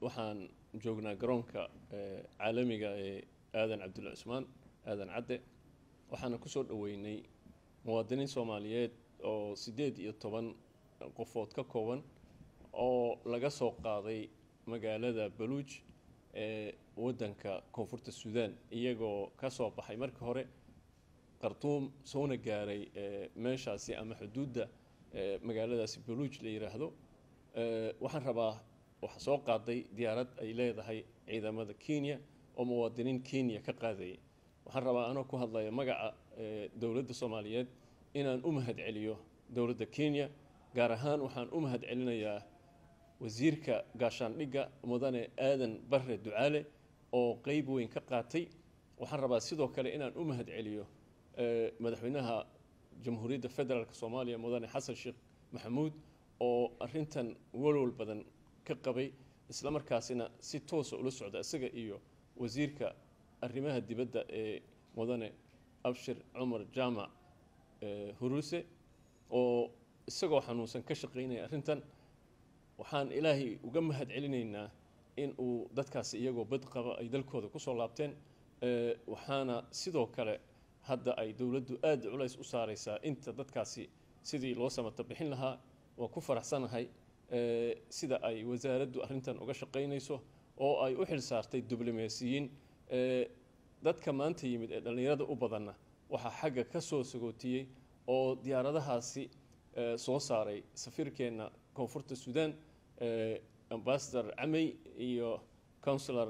waxaan joognaa garoonka caalamiga ee aadan cabdulla cusmaan aadan cadde. Waxaana ku soo dhoweynay muwaadiniin soomaaliyeed oo siddeed iyo toban qofood ka kooban oo laga soo qaaday magaalada baluuj ee waddanka koonfurta suudaan iyagoo ka soo baxay markii hore khartuum soona gaaray meeshaasi ama xuduudda magaaladaasi baluuj la yidhaahdo waxaan rabaa waxaa soo qaaday diyaarad ay leedahay ciidamada kenya oo muwaadiniin kenya ka qaadayay. Waxaan rabaa anoo ku hadlaya magaca dowladda soomaaliyeed inaan u mahad celiyo dowladda kenya. Gaar ahaan waxaan u mahad celinayaa wasiirka gaashaandhigga mudane aadan barre ducaale oo qeyb weyn ka qaatay. Waxaan rabaa sidoo kale inaan u mahad celiyo madaxweynaha jamhuuriyadda federaalk soomaaliya mudane xasan sheekh maxamuud oo arintan walwal badan ka qabay isla markaasina si toosa ula socda isaga iyo wasiirka arrimaha dibadda ee mudane abshir cumar jaamac huruse oo isagoo xanuunsan ka shaqaynaya arrintan. Waxaan ilaahay uga mahad celinaynaa in uu dadkaasi iyagoo bad qaba ay dalkooda ku soo laabteen waxaana sidoo kale hadda ay dowladdu aada culays u saareysaa inta dadkaasi sidii loo samata bixin lahaa waa ku faraxsanahay sida ay wasaaraddu arrintan uga shaqaynayso oo ay u xil saartay diblomaasiyiin dadka maanta yimid ee dhallinyarada u badanna waxaa xagga ka soo sagootiyey oo diyaaradahaasi soo saaray safiirkeenna koonfurta suudaan ambasador camey iyo counsilor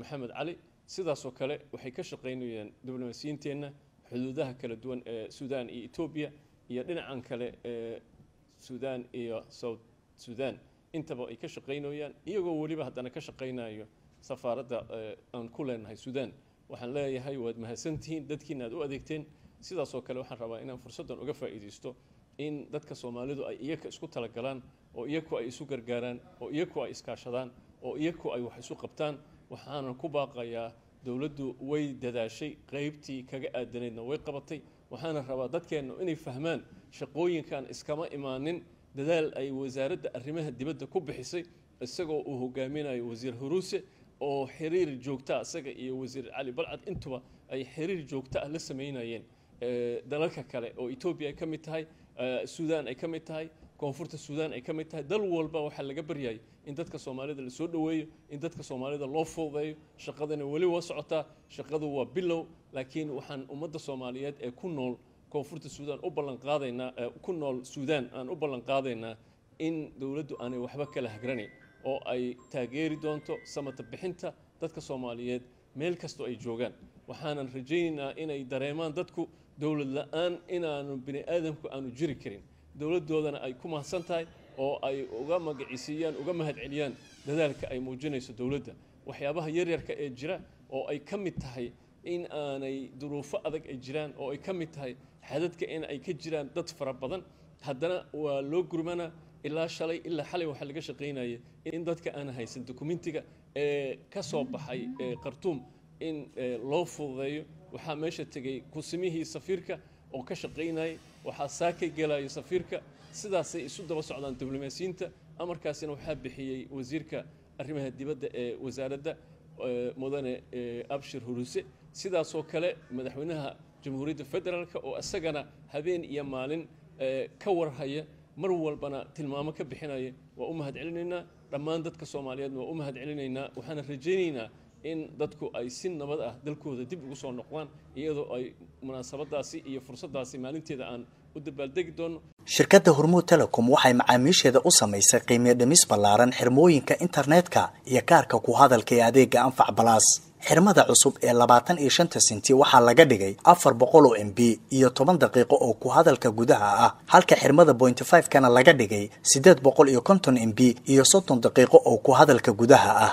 maxamed cali sidaasoo kale waxay ka shaqaynayeen diblomaasiyiinteenna xuduudaha kala duwan ee suudaan iyo etoobiya iyo dhinacan kale ee suudaan iyo south suudaan intaba ay ka shaqaynayaan? Iyagoo weliba haddana ka shaqaynayo safaaradda aan ku leenahay suudaan waxaan leeyahay waad mahadsantihiin dadkiina aad u adeegteen. Sidaasoo kale waxaan rabaa inaan fursaddan uga faa'iidaysto in dadka soomaalidu ay iyaka isku talagalaan oo iyaku ay isu gargaaraan oo iyaku ay iskaashadaan oo iyaku ay wax isu qabtaan. Waxaanan ku baaqayaa dowladdu way dadaashay qeybtii kaga aadanaydna way qabatay. Waxaana rabaa dadkeenna inay fahmaan shaqooyinkan iskama imaanin dadaal ay wasaaradda arrimaha dibadda ku bixisay isagoo uu hogaaminayo wasiir huruuse oo xiriir joogta isaga iyo wasiir cali balcad intuba ay xiriir joogta ah la sameynayeen dalalka kale oo etoobiya ay ka mid tahay suudaan ay ka mid tahay koonfurta suudaan ay ka mid tahay dal walba waxaa laga baryayay in dadka soomaalida la soo dhoweeyo in dadka soomaalida loo fududeeyo shaqadana weli waa socotaa shaqadu waa bilow laakiin waxaan ummadda soomaaliyeed ee ku nool koonfurta suudaan u ballanqaadaynaa ku nool suudaan aan u ballanqaadaynaa in dowladdu aanay waxba kala hagranayn oo ay taageeri doonto samata bixinta dadka soomaaliyeed meel kastoo ay joogaan. Waxaanan rajaynaynaa inay dareemaan dadku dowlad la'aan inaanu bini aadamku aanu jiri karin. Dowladdoodana ay ku mahadsan tahay oo ay uga magacisiiyaan uga mahad celiyaan dadaalka ay muujinayso dowladda. Waxyaabaha yaryarka ee jira oo ay ka mid tahay in aanay duruufo adag ay jiraan oo ay ka mid tahay xadadka in ay ka jiraan dad fara badan. Haddana waa loo gurmana ilaa shalay ilaa xalay waxaa laga shaqaynaya in dadka aan haysan dokumentiga ee ka soo baxay khartuum in loo fududeeyo. Waxaa meesha tegay kusimihii safiirka oo ka shaqaynayay. Waxaa saakay gelaya safiirka. Sidaasay isu daba socdaan diblomaasiyiinta. Amarkaasina waxaa bixiyey wasiirka arrimaha dibadda ee wasaaradda mudane abshir huruse sidaasoo kale madaxweynaha jamhuuriyadda federaalk oo isagana habeen iyo maalin ka warhaya mar walbana tilmaamo ka bixinaya waa u mahad celinaynaa dhammaan dadka soomaaliyeedna waa u mahad celinaynaa waxaana rajaynaynaa in dadku ay si nabad ah dalkooda dib ugu soo noqdaan iyadoo ay munaasabadaasi iyo fursaddaasi maalinteeda aan u dabaaldegi doono. Shirkadda hormuud telecom waxay macaamiisheeda u samaysay qiimiyo dhimis ballaaran xirmooyinka internetka iyo kaarka ku hadalka ee adeega anfac balaas. Xirmada cusub ee labaatan iyo shanta senti waxaa laga dhigay afar boqol oo m b iyo toban daqiiqo oo ku hadalka gudaha ah halka xirmada bointy five kana laga dhigay siddeed boqol iyo konton m b iyo soddon daqiiqo oo ku hadalka gudaha ah